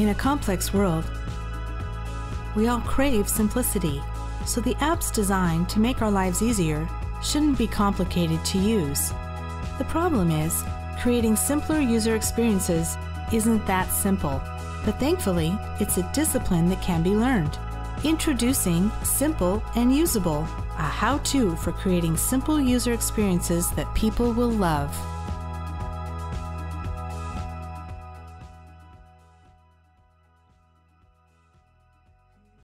In a complex world, we all crave simplicity, so the apps designed to make our lives easier shouldn't be complicated to use. The problem is, creating simpler user experiences isn't that simple, but thankfully, it's a discipline that can be learned. Introducing Simple and Usable, a how to for creating simple user experiences that people will love.